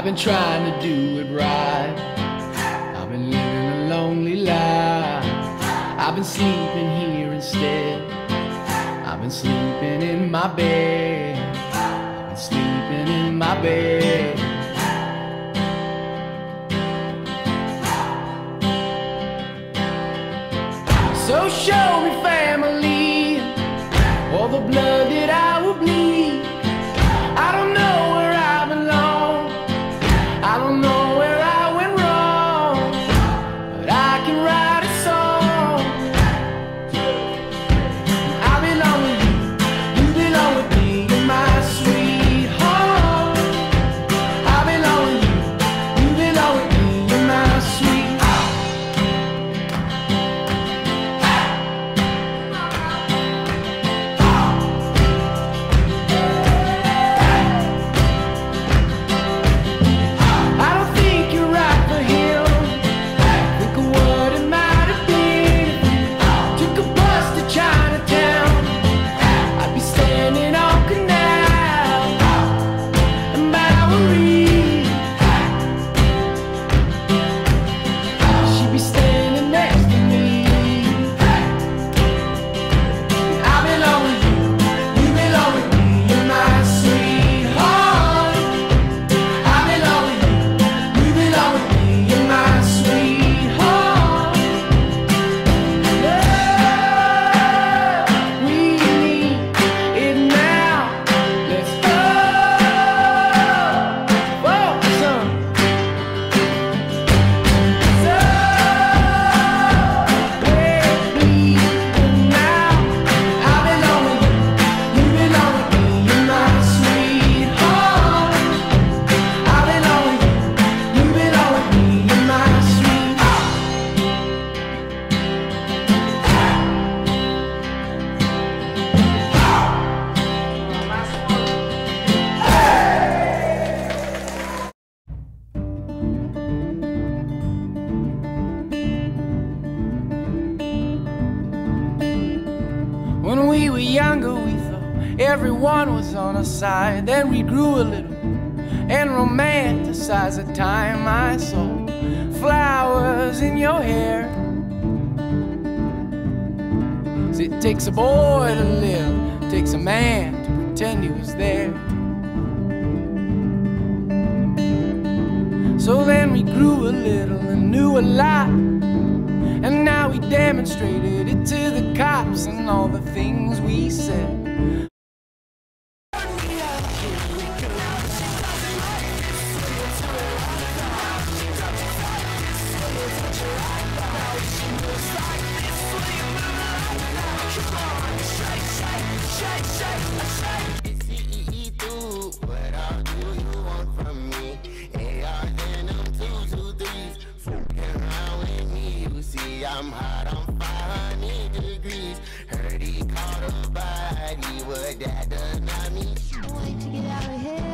I've been trying to do it right. I've been living a lonely life. I've been sleeping here instead. I've been sleeping in my bed. I've been sleeping in my bed. So show me family, all the blood that I will bleed. When we were younger, we thought everyone was on our side. Then we grew a little and romanticized the time I saw flowers in your hair. 'Cause it takes a boy to live, takes a man to pretend he was there. So then we grew a little and knew a lot. And now we demonstrated it and all the things we said. CEE through. What all do you want from me? AR Venom 223s. Fucking around me. You see, I'm hot on 500 degrees. Heard he caught a body. What that does not mean. Can't wait to get out of here.